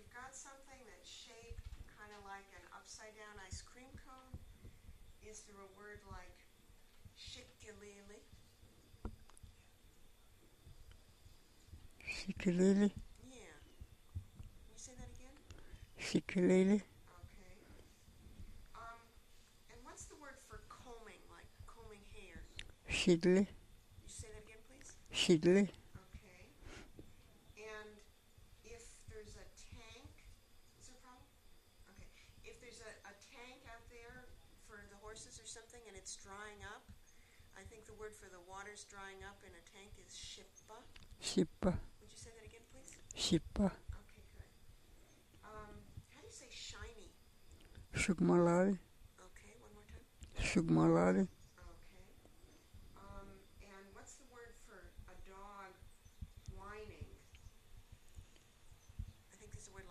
you've got something that's shaped kind of like an upside down ice cream cone, is there a word like shikulele? Shikalele, Yeah. Can you say that again? shikalele, Okay. Um, and what's the word for combing, like combing hair? shidle, You say that again, please? shidle, Okay. And if there's a tank, is there a problem? Okay. If there's a, a tank out there for the horses or something and it's drying up, I think the word for the water's drying up in a tank is shippa. shippa, Would you say that again, please? shippa, Okay, good. Um, how do you say shiny? shugmalari, Okay, one more time. shugmalari, Okay. Um, and what's the word for a dog whining? I think there's a word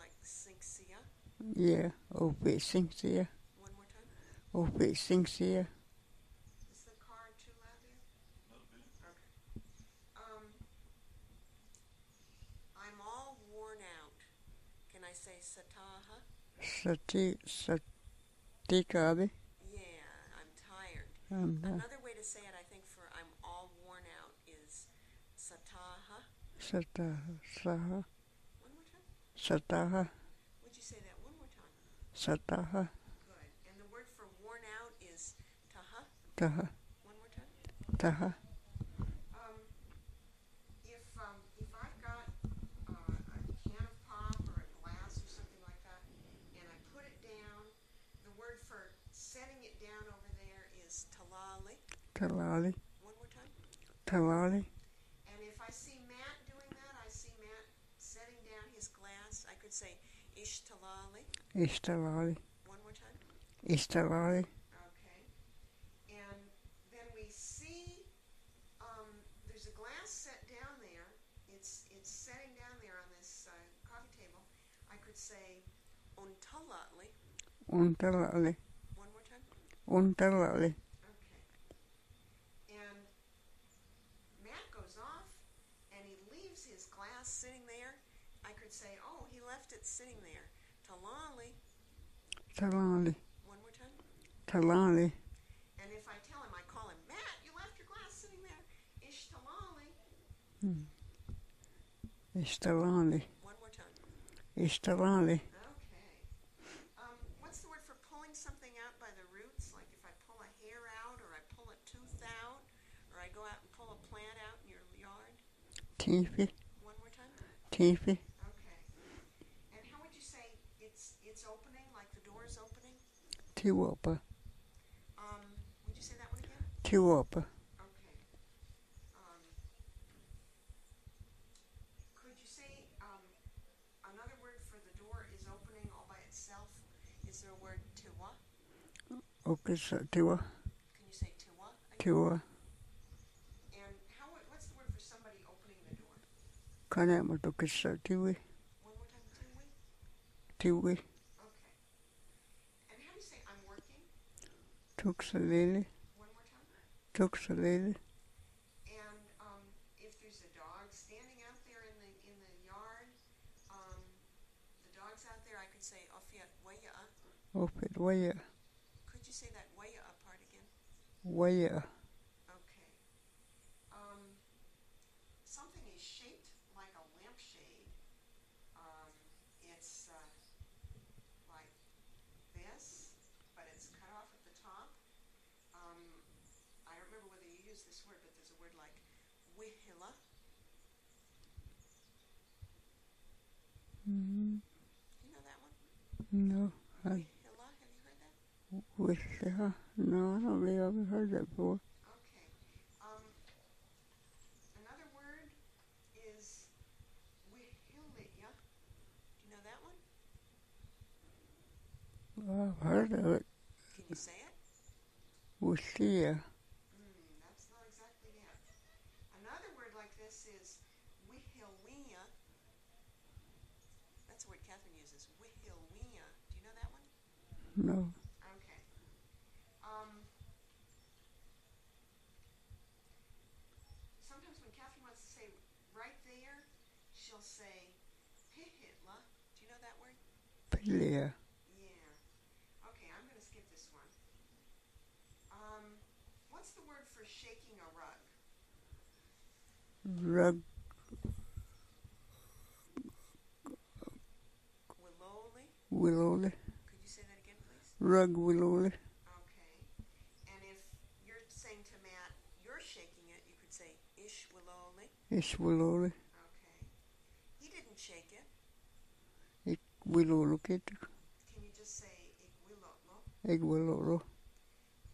like yeah, ope singsia, One more time. ope singsia, Is the car too loud there? Okay. Um, I'm all worn out. Can I say sataha? sati, satikabe, Yeah, I'm tired. and uh, Another way to say it, I think, for I'm all worn out is sataha. sataha, saha, One more time. sataha, Would you say that one more time? Sataha, Good. And the word for worn out is taha. taha, One more time. taha, Um, if um, if I've got uh, a can of pop or a glass or something like that, and I put it down, the word for setting it down over there is talali. talali, One more time. talali, And if I see Matt doing that, I see Matt setting down his glass. I could say ishtalali. istalali, One more time. istalali, Okay. And then we see um, there's a glass set down there. It's it's setting down there on this uh, coffee table. I could say untalatli. untalali, One more time. untalali, Okay. And Matt goes off and he leaves his glass sitting there. I could say, oh, he left it sitting there. Talali. talali, One more time. talali, And if I tell him, I call him, Matt, you left your glass sitting there. Ishtalali. istalali, One more time. istalali, Okay. Um, what's the word for tiwapa, Um, would you say that one again? tiwapa, Okay. Um, could you say um, another word for the door is opening all by itself? Is there a word tiwa? okisa, tiwa, Can you say tiwa? again? tiwa, And how? What's the word for somebody opening the door? tokisa, tiwi, One more time, tiwi. tiwi, Okay. And how do you say I'm working? Tuksalili, One more time. tuksalili, And um, if there's a dog standing out there in the in the yard, um, the dog's out there. I could say ofiat waya. opet waya, Could you say that waya part again? waya, Okay. Um, something is shaped like a lampshade. Um, it's uh, like this, but it's cut off at the top. Um, I don't remember whether you use this word, but there's a word like wihila. mm, You know that one? no, I, Wihila. Have you heard that? her, no, I don't think I've ever heard that before, Okay. Um, another word is wihiliya. Do you know that one? I've heard of it, Can you say it? Wusia, Mm, that's not exactly it. Another word like this is wihilwia. That's a word Catherine uses. Wihilwia. Do you know that one? no, Okay. Um, sometimes when Catherine wants to say right there, she'll say pihitla. Do you know that word? Philia. Yeah. Okay, I'm gonna skip this one. Um, what's the word for shaking a rug? Rug. Willowly? Willowly. Could you say that again, please? Rug willowly. Okay. And if you're saying to Matt, you're shaking it, you could say ish willowly. Ish willowly. Okay. He didn't shake it. Willowly kit. Can you just say ik willowlo? Egg willowlo.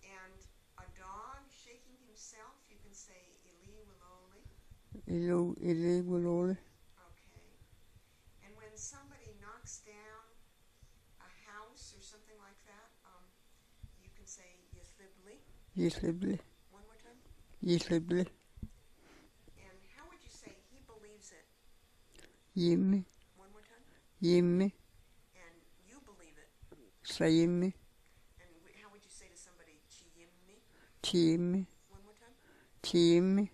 And a dog shaking himself, you can say ili willowly. Illo. Illy willowly. Okay. And when somebody knocks down a house or something like that, um, you can say yithlibli. Yislibly. One more time. Yislibly. And how would you say he believes it? Yimmy. One more time. Yimmy. And you believe it. Sayimmy. And how would you say to somebody chiyimmi? Chimmy. One more time. Chimmy.